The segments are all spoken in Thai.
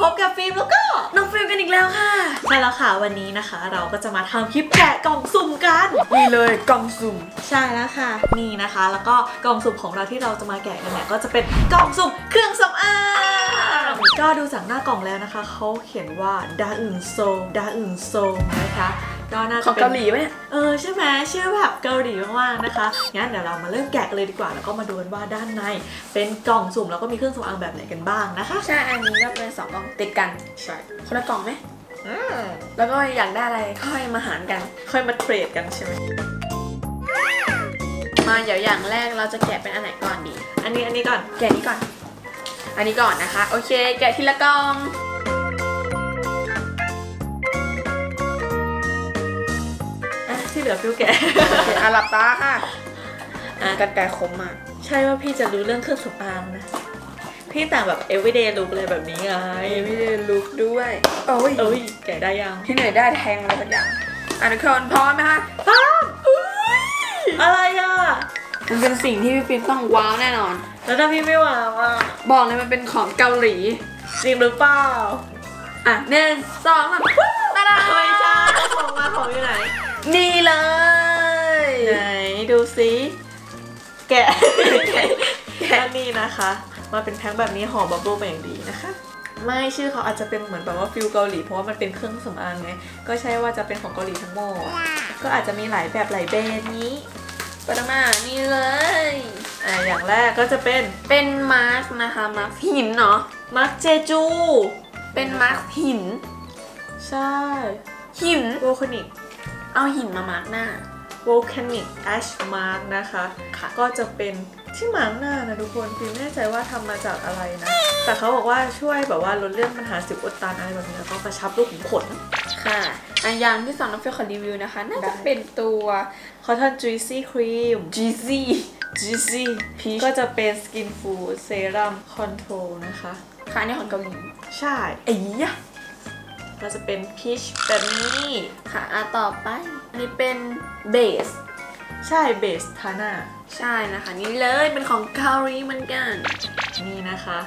พบกับฟิล์มแล้วก็น้องฟิลกันอีกแล้วค่ะ ใช่แล้วค่ะวันนี้นะคะ เราก็จะมาทำคลิปแกะกล่องสุ่มกันนี่เลยกล่องสุ่มใช่แล้วค่ะนี่นะคะ แล้วก็กล่องสุ่มของเราที่เราจะมาแกะกันเนี่ยก็จะเป็นกล่องสุ่มเครื่องสำอางก็ดูจากหน้ากล่องแล้วนะคะเขาเขียนว่าดาอึนโซดาอึนโซนะคะ ก็น่าขจะองเป็นเกาหลีไหมเนี่ยเออใช่ไหมชื่อแบบเกาหลีมากๆนะคะงั้นเดี๋ยวเรามาเริ่มแกะกันเลยดีกว่าแล้วก็มาดูกันว่าด้านใน เป็นกล่องสุ่มแล้วก็มีเครื่องสำอางแบบไหนกันบ้างนะคะใช่อันนี้ก็เป็นสองกล่องติดกันใช่คนละกล่องไหมอืมแล้วก็อยากได้อะไรค่อยมาหารกัน ค่อยมาเทรดกันใช่ไหมมาเดี๋ยวอย่างแรกเราจะแกะเป็นอันไหนก่อนดี อันนี้อันนี้ก่อนแกะนี้ก่อน อันนี้ก่อนนะคะ โอเค แกะทีละกล่อง เหลือฟิวแกะโอเคอะหลับตาค่ะอะกันไกรคมมาก ใช่ว่าพี่จะรู้เรื่องเครื่องสำอางนะ พี่แต่งแบบ everyday look เลยแบบนี้ไงไอ้ไม่ได้ลุกด้วยโอ้ยเอ้ยแกะได้ยัง ที่ไหนได้แทงอะไรสักอย่างอะทุกคนพร้อมไหมคะป้าอะไรอะ มันเป็นสิ่งที่พี่ฟิล์มต้องว้าวแน่นอน แล้วถ้าพี่ไม่ว้าวอะ บอกเลยมันเป็นของเกาหลี จริงหรือเปล่า อะหนึ่งสองสามตาดาไม่ใช่ของมาของอยู่ไหน นี่เลย ไหนดูซิแกะแกะนี่นะคะ มาเป็นแพ็คแบบนี้ห่อ bubble มาอย่างดีนะคะ ไม่ชื่อเขาอาจจะเป็นเหมือนแบบว่า feel เกาหลีเพราะว่ามันเป็นเครื่องสำอางไงก็ใช่ว่าจะเป็นของเกาหลีทั้งหมดก็อาจจะมีหลายแบบหลายแบรนด์นี้ปามานี่เลยอ่าอย่างแรกก็จะเป็นเป็นมาร์คนะคะมาร์คหินเนาะมาร์คเจจู เป็นมาร์คหิน ใช่หิน volcanic เอาหินมามาร์คหน้า volcanic ash mask นะคะ ค่ะ ก็จะเป็นที่มาร์กหน้านะทุกคนฟิล์มไม่แน่ใจว่าทำมาจากอะไรนะ แต่เขาบอกว่าช่วยแบบว่าลดเรื่องปัญหาสิวอุดตันอะไรแบบนี้แล้วก็กระชับรูขุมขน ค่ะอันอย่างที่สองน้องฟิวส์ขอรีวิวนะคะ น่าจะเป็นตัว Cotton Juicy Cream Jeezy Juicy Peach ก็จะเป็น Skin Food Serum Control นะคะ ค่ะอันนี้ของเกาหลี ใช่ไอ้ยะ ก็จะเป็น Peach แบบนี้ค่ะอะต่อไป อันนี้เป็นเบสใช่เบสทาน่าใช่นะคะ นี่เลยเป็นของเกาหลีเหมือนกัน นี่นะคะ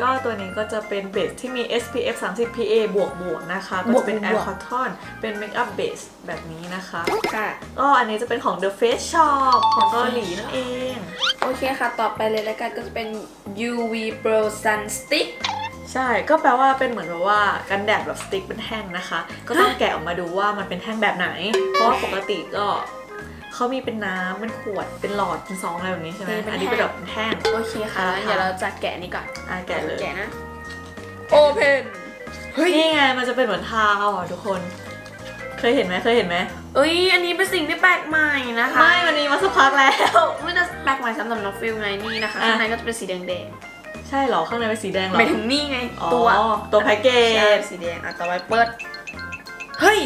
ก็ตัวนี้ก็จะเป็นเบสที่มี SPF 30 PA บวกบวกๆนะคะ ก็จะเป็นบวก Air ๆ Cotton เป็น Makeup Base แบบนี้นะคะค่ะก็อันนี้จะเป็นของ The Face Shop ของเกาหลีนั่นเอง โอเคค่ะ ต่อไปเลยแล้วกันก็จะเป็น UV Pro Sun Stick ใช่ก็แปลว่าเป็นเหมือนแบบว่ากันแดดแบบสติ๊กเป็นแท่งนะคะ ก็ต้องแกะออกมาดูว่ามันเป็นแท่งแบบไหน เพราะว่าปกติก็เขามีเป็นน้ำเป็นขวดเป็นหลอดเป็นซองอะไรแบบนี้ใช่ไหมนี่เป็นอันนี้เป็นแท่แบงบเป็นแท่ง โอเคค่ะอ่า เดี๋ยวเราจะแกะนี้ก่อนอะแกะเลยแกะนะ Open เฮ้ยนี่ไงมันจะเป็นเหมือนทาวอะทุกคน เคยเห็นไหมเคยเห็นไหมเอ้ยอันนี้เป็นสิ่งที่แปลกใหม่นะคะไม่มันมีมาสักพักแล้ว ไม่น่าแปลกใหม่สำหรับน้องฟิลไงนี่นะคะอะ ข้างในก็จะเป็นสีแดง ใช่เหรอ ข้างในเป็นสีแดงๆเหรอหมายถึงนี่ไงอ๋อตัวตัวแพ็กเกใช่จสีแดงอะต่อไปเปิด เฮ้ย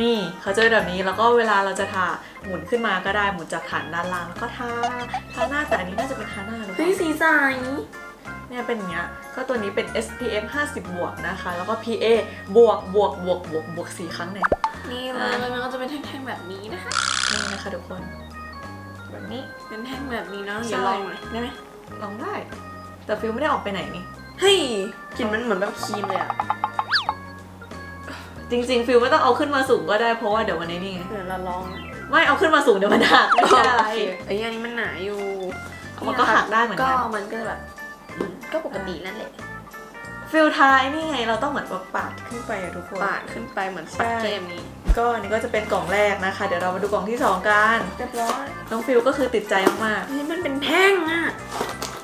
นี่เขาจะเป็นแบบนี้แล้วก็เวลาเราจะทาหมุนขึ้นมาก็ได้หมุนจากฐานด้านล่างแล้วก็ทาทาหน้าแต่อันนี้น่าจะเป็นทาหน้าหรือเปเฮ้ยล่าสีใสเนี่ยเป็นอย่างเงี้ย ก็ตัวนี้เป็น SPF 50 บวกนะคะ แล้วก็ PA บวกบวกบวกบวกบวกสี่ครั้งเนี่ยนี่เลอะยมันก็จะเป็นแท่งๆแบบนี้นะคะ นี่นะคะทุกคน แบบนี้ เป็นแท่งแบบนี้เนาะใช่อย่าลองหน่อยได้ไหม ลองได้ แต่ฟิลไม่ได้ออกไปไหนนี่ เฮ้ยกลิ่นมันเหมือนแบบครีมเลยอะจริง ๆ ฟิลไม่ต้องเอาขึ้นมาสูงก็ได้เพราะว่าเดี๋ยววันนี้นี่ไงเดี๋ยวเราลองนะไม่เอาขึ้นมาสูงเดี๋ยวมันหักไม่ใช่อะไรโอเคเอ้ยอันนี้มันหนาอยู่มันก็หักได้เหมือนกันก็มันก็แบบอืมก็ปกตินั่นแหละฟิลทายนี่ไงเราต้องเหมือนแบบปาดขึ้นไปอะทุกคน ปาดขึ้นไปเหมือนปัดใช่ เกมนี้ก็อันนี้ก็จะเป็นกล่องแรกนะคะ เดี๋ยวเรามาดูกล่องที่สองกันเรียบร้อยน้องฟิวส์ก็คือติดใจมากเฮ้ยมันเป็นแท่งอะๆ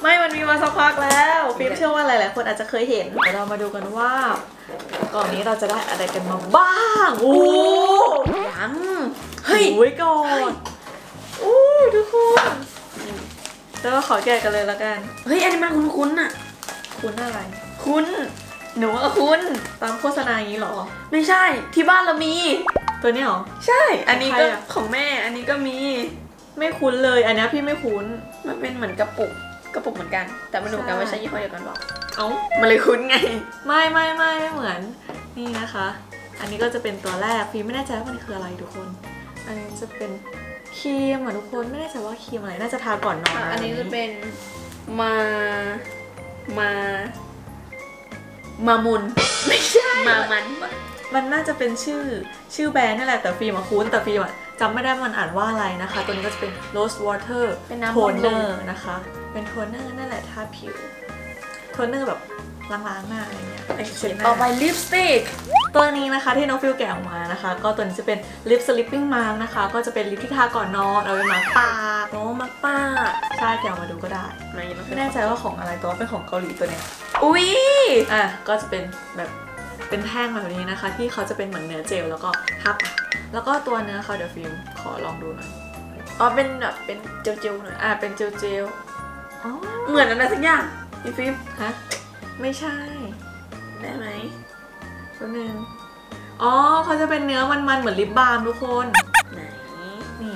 ไม่มันมีมาสักพักแล้วฟิล์มเชื่อว่าหลายๆคนอาจจะเคยเห็นเดี๋ยวเรามาดูกันว่ากล่องนี้เราจะได้อะไรกันมาบ้างโอ้ยังเฮ้ยโอ้ยก่อนอู้ทุกคนแล้วก็ขอแกะกันเลยละกันเฮ้ยอันนี้มันคุ้นๆอะคุณอะไร คุ้นหนูว่าคุ้นตามโฆษณาอย่างนี้เหรอ ไม่ใช่ที่บ้านเรามีตัวนี้เหรอใช่ อันนี้ก็ใครอะของแม่ อันนี้ก็มี ไม่คุ้นเลย อันนี้พี่ไม่คุ้น มันเป็นเหมือนกระปุก กระปุกเหมือนกัน แต่ไม่รู้เหมือนกันว่าใช้ยี่ห้อเดียวกันเปล่าเอ้ามันเลยคุ้นไง ไม่ไม่ไม่ไม่เหมือน นี่นะคะ อันนี้ก็จะเป็นตัวแรกฟีไม่แน่ใจว่ามันคืออะไรทุกคน อันนี้จะเป็นครีมอะทุกคนไม่แน่ใจว่าครีมอะไรน่าจะทาก่อนนอนอันนี้จะเป็นมามามมามุนไม่ใช่มามันมันน่าจะเป็นชื่อชื่อแบรนด์นั่นแหละแต่ฟิล์มอะคุ้นแต่ฟิล์มอะ จำไม่ได้มันอ่านว่าอะไรนะคะ ตัวนี้ก็จะเป็น rose water เป็นน้ำโทบำนเนรุองร์นะคะ เป็นโทนเนอร์นั่นแหละทาผิว โทนเนอร์แบบล้างๆหน้าอะไรเงี้ยเช็ดหน้าต่อไปลิปสติกตัวนี้นะคะที่น้องฟิวส์แกะออกมานะคะ ก็ตัวนี้จะเป็น lip sleeping mask นะคะ ก็จะเป็นลิปที่ทาก่อนนอนเอาไว้มาร์คปากโอ้มักป้าใช่แกะออกมาดูก็ได้ไหนน้องฟิไม่แน่ใจว่าของอะไรแต่ว่าเป็นของเกาหลีตัวเนี้ยอุ้ยอะก็จะเป็นแบบ เป็นแท่งแบบนี้นะคะ ที่เขาจะเป็นเหมือนเนื้อเจลแล้วก็ทับ แล้วก็ตัวเนื้อเขาเดี๋ยวฟิล์มขอลองดูหน่อยอ๋อเป็นแบบเป็นเจลๆหน่อยอะเป็นเจลเจลอ๋อเหมือนอะไรสักอย่างพี่ฟิล์มฮะไม่ใช่ได้ไหมตัวหนึ่งอ๋อเขาจะเป็นเนื้อมันๆเหมือนลิปบาล์มทุกคนไหนนี่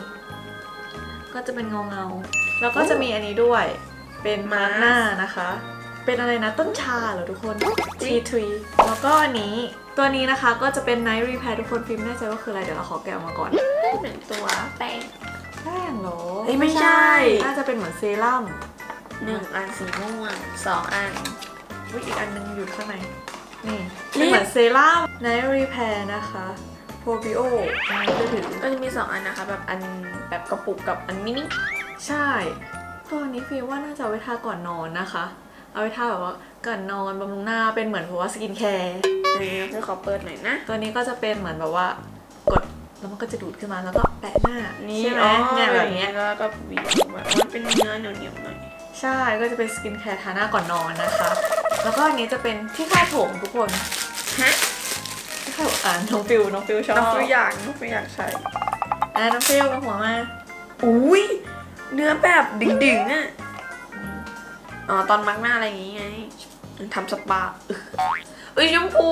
ก็จะเป็นเงาเงาๆแล้วก็จะมีอันนี้ด้วย เป็นมาร์กหน้านะคะ เป็นอะไรนะต้นชาเหรอทุกคน T tree แล้วก็อันนี้ตัวนี้นะคะก็จะเป็น night repair ทุกคนฟิล์มไม่แน่ใจว่าคืออะไรเดี๋ยวเราขอแกะออกมาก่อนเป็นตัวแป้งแป้งเหรอเอ้ยไม่ใช่ น่าจะเป็นเหมือนเซรั่มหนึ่งอันสีม่วงสองอันวิอีกอันนึงอยู่ข้างในนี่นี่เป็นเหมือนเซรั่ม night repair นะคะ probio อันนี้ก็ถือก็จะมีสองอันนะคะแบบอันแบบกระปุกกับอันมินิใช่ ตัวนี้ฟิล์มว่าน่าจะเอาไว้ทาก่อนนอนนะคะ เอาไว้ทาแบบว่าก่อนนอนบำรุงหน้าเป็นเหมือนแบบว่า skincare เดี๋ยวขอเปิดหน่อยนะ ตัวนี้ก็จะเป็นเหมือนแบบว่ากดแล้วมันก็จะดูดขึ้นมาแล้วก็แปะหน้านี่ใช่ไหมเนี่ยแบบเนี้ยแล้วก็หวีออกมามันเป็นเนื้อเหนียวๆหน่อยใช่ก็จะเป็น skincare ทาหน้าก่อนนอนนะคะ แล้วก็อันนี้จะเป็นที่คาดผมทุกคนฮะที่คาดผมอ่านน้องฟิวส์น้องฟิวส์ชอบน้องฟิวส์อยากน้องฟิวส์อยากใช้อะน้องฟิวส์ขยับหัวมาอุ้ยเนื้อแบบดึงๆอะ อ๋อตอนมักหน้าอะไรอย่างงี้ไงทำสปาเอ้ยชมพู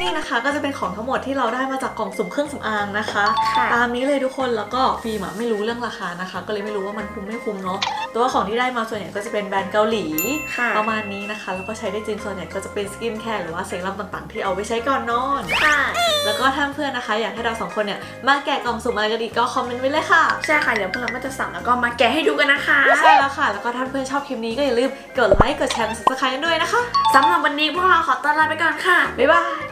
นี่นะคะก็จะเป็นของทั้งหมดที่เราได้มาจากกล่องสุ่มเครื่องสำอางนะคะค่ะตามนี้เลยทุกคนแล้วก็ฟิล์มอะไม่รู้เรื่องราคานะคะ ก็เลยไม่รู้ว่ามันคุ้มไม่คุ้มเนาะแต่ว่าของที่ได้มาส่วนใหญ่ก็จะเป็นแบรนด์เกาหลีค่ะประมาณนี้นะคะ แล้วก็ใช้ได้จริงส่วนใหญ่ก็จะเป็น skincare หรือว่าเซรั่มต่างๆ ที่เอาไว้ใช้ก่อนนอนค่ะแล้วก็ถ้าเพื่อนนะคะ อยากให้เราสองคนเนี่ยมาแกะกล่องสุ่มอะไรกันอีกก็คอมเมนต์ไว้เลยค่ะใช่ค่ะเดี๋ยวพวกเราก็จะสั่งแล้วก็มาแกะให้ดูกันนะคะใช่แล้วค่ะ แล้วก็ถ้าเพื่อนชอบคลิปนี้ก็อย่าลืมกดไลค์กดแชร์กด subscribe กันด้วยนะคะสำหรับวันนี้พวกเราขอตัวลาไปก่อนค่ะบ๊ายบาย